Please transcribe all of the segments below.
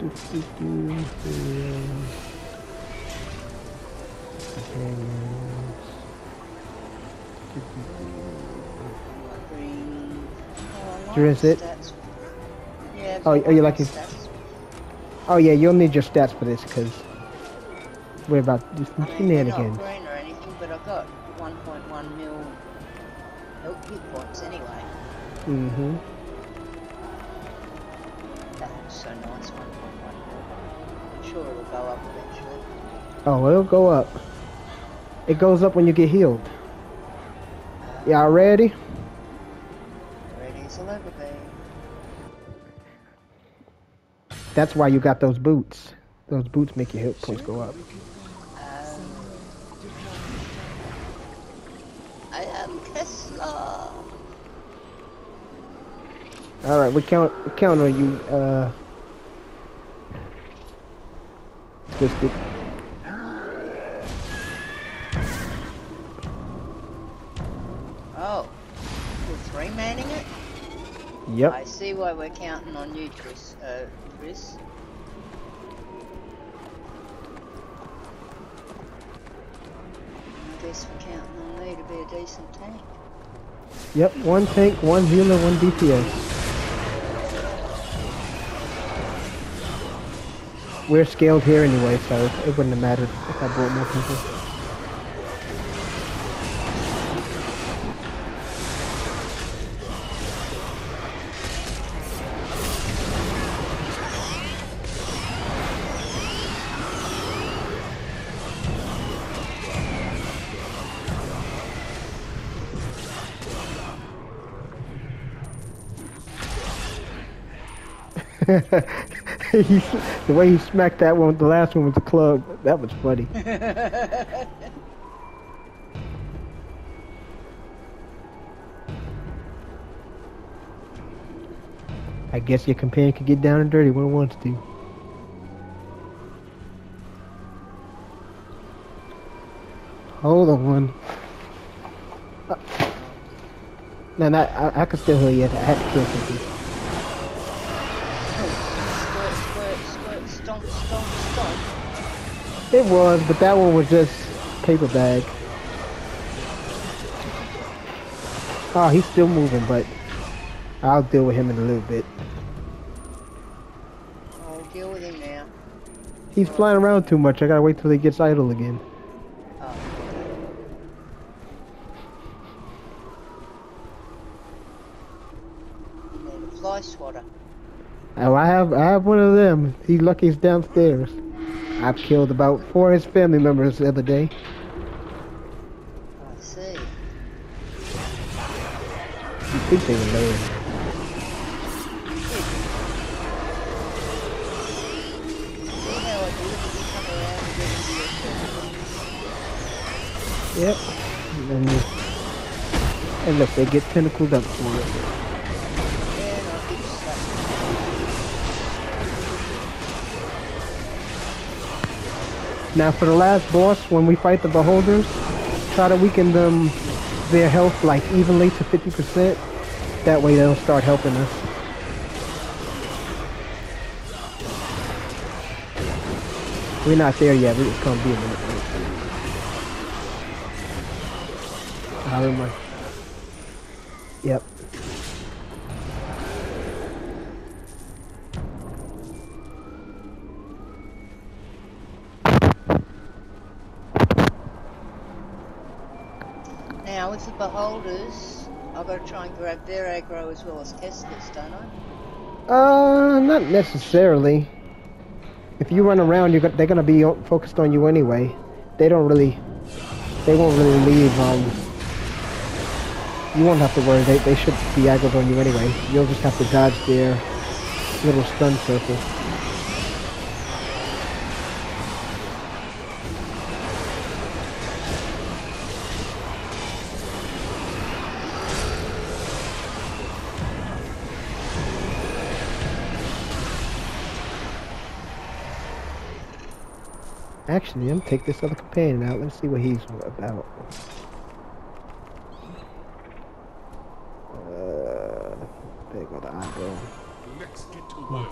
Do, do, do, do. Oh, is like it? Yeah. Oh, are you like like it? stats. Oh yeah, you'll need your stats for this because we're about to I mean, not green or anything, but I got 1.1 mil points anyway. Mm-hmm. So nice, 1.1 mil. I'm sure it'll go up eventually. Oh, it'll go up. It goes up when you get healed. Y'all ready? Ready as I'll ever. That's why you got those boots. Those boots make your hit points go up. Um, I am Kessler. All right, we count we count on you, uh, Oh, we're three manning it? Yep. I see why we're counting on you, Chris. Uh, Chris. I guess we're counting on me to be a decent tank. Yep. One tank, one healer, one DPS. We're scaled here anyway, so it wouldn't have mattered if I brought more people. he, the way he smacked that one, the last one with the club, that was funny. I guess your companion could get down and dirty when it wants to. Hold on. Uh, No, I, I can still hear you. I had to kill something. squirt, It was, but that one was just paper bag. Oh, he's still moving, but I'll deal with him in a little bit. I'll deal with him now. He's flying around too much. I gotta wait till he gets idle again. Oh. You need a fly swatter. Oh, I have I have one of them. He's lucky he's downstairs. I've killed about four of his family members the other day. I see. You think they would learn. See how I do it? You come around and get into your Yep. And, then- and look, they get tentacled up for it. Now for the last boss, when we fight the beholders, try to weaken them their health like evenly to 50%. That way they'll start helping us. We're not there yet, we it's gonna be a minute. I remember. Yep. Beholders, I've got to try and grab their aggro as well as Kessler's, don't I? Uh, not necessarily. If you run around, you're, they're gonna be focused on you anyway. They don't really, they won't really leave. Um, you won't have to worry. They they should be aggroed on you anyway. You'll just have to dodge their little stun circle. Actually, I'm gonna take this other companion out. Let's see what he's about. Uh, there go the eyeball. Let's get to work.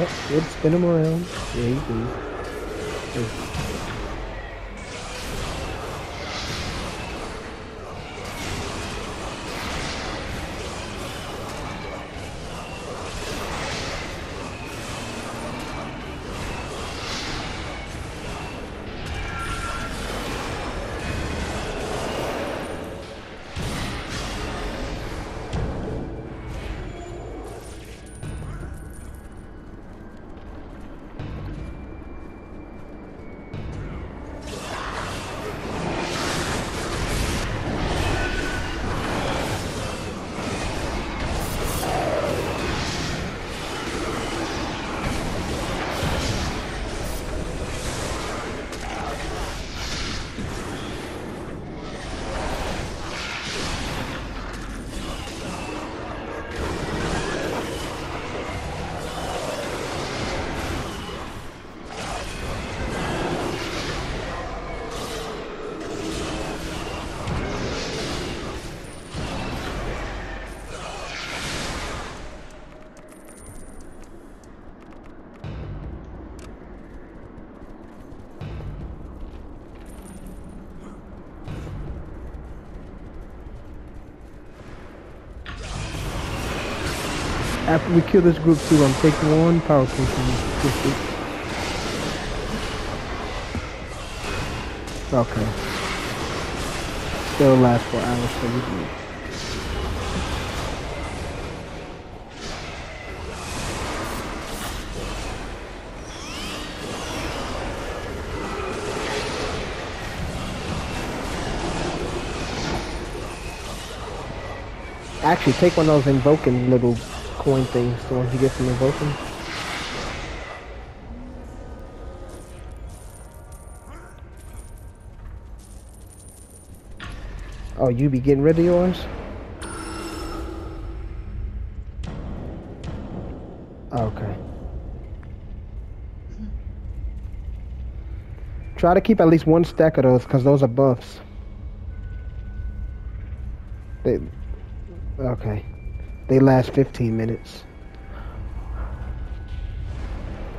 Yep, good. Spin him around. Yeah. After we kill this group too, I'm taking one power potion. Okay. It'll last for hours, we can. Actually, take one of those invoking little coin things, the ones you get from invoking. Oh, you be getting rid of yours? Okay. Try to keep at least one stack of those, because those are buffs. They, okay. They last 15 minutes.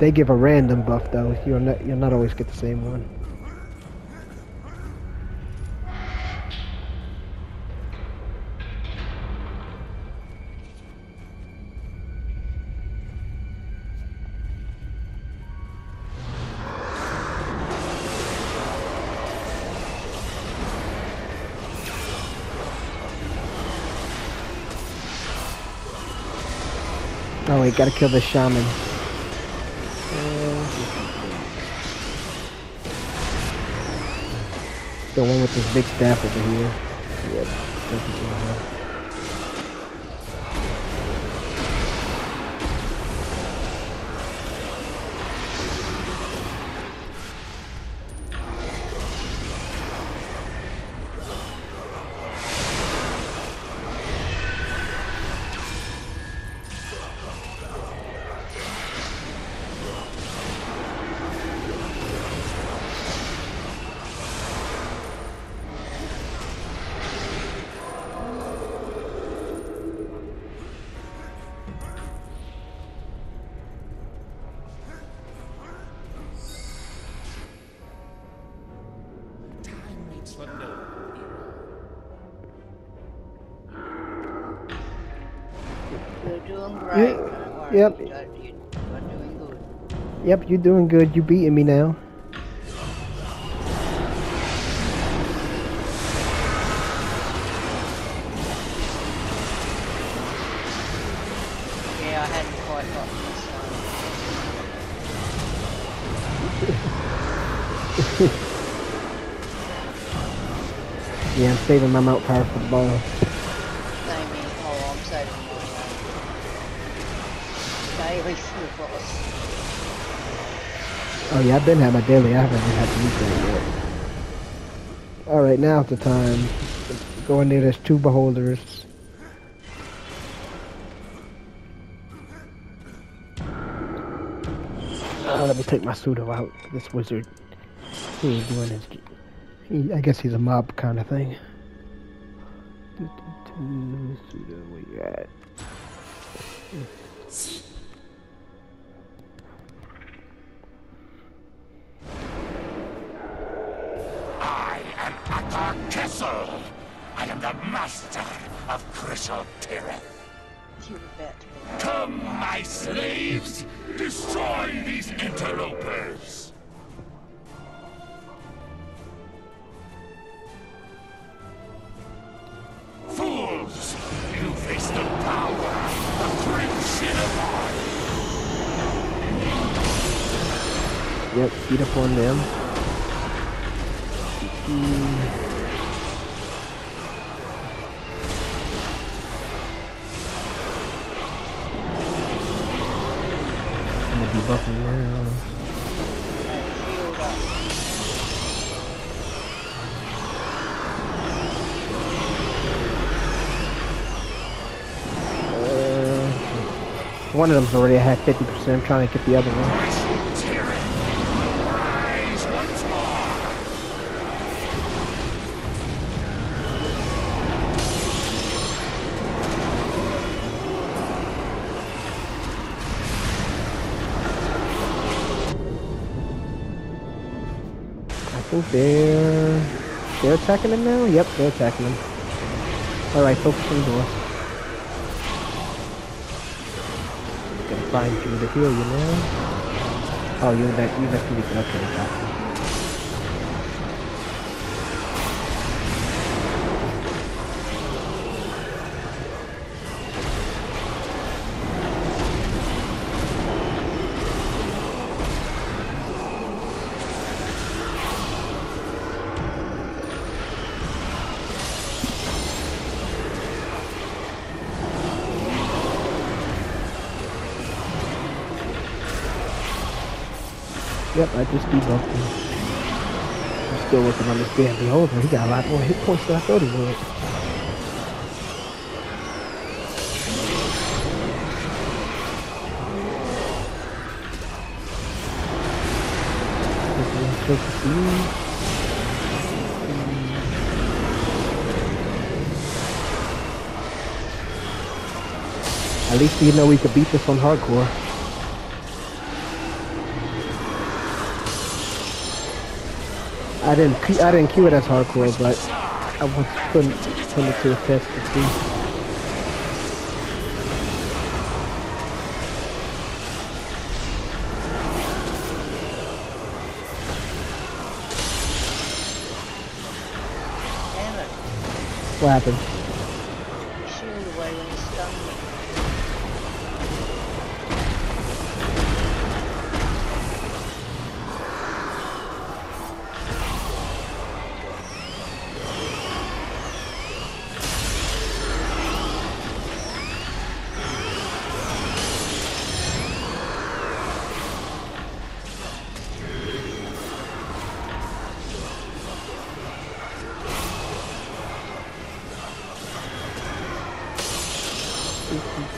They give a random buff though. You'll not you'll not always get the same one. Wait, gotta kill the shaman. The one with this big staff over here. Yep. Doing great. Yeah, don't yep. You don't- you- You're doing good. Yep, you're doing good. You beating me now. Yeah, I hadn't quite got this. Yeah, I'm saving my mount power for the boss. Oh yeah, I've been had my daily. I haven't had to use that yet. All right, now's the time. Go in there. There's two beholders. Let me take my pseudo out. This wizard, he ain't doing his. He, I guess he's a mob kind of thing. Pseudo, where you at? Akar Kessell. I am the master of Crystal Tirith. You bet. Come, my slaves! Destroy these interlopers! Fools! You face the power of Crenshinibon! Yep, beat up on them. I'm up. Uh, one of them's already had 50%. I'm trying to get the other one. Think they're they're attacking him now. Yep, they're attacking him. All right, focus on the door. Gonna find you to heal you now. Oh, you're that you that okay, Yep, I just debuffed him. I'm still working on this damn beholder. He got a lot more hit points than I thought he would. Focus At least we know we could beat this on hardcore. I didn't I didn't queue it as hardcore, but I was putting putting it to the test to see. What happened?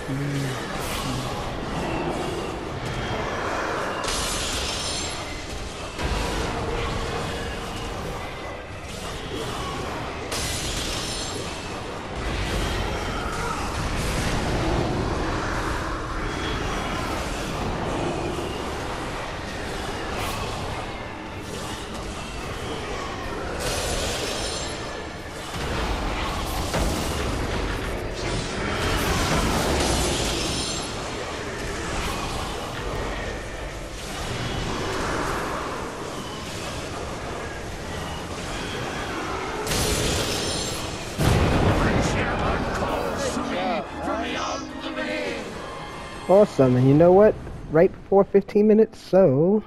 嗯。Awesome, and you know what? Right before 15 minutes, so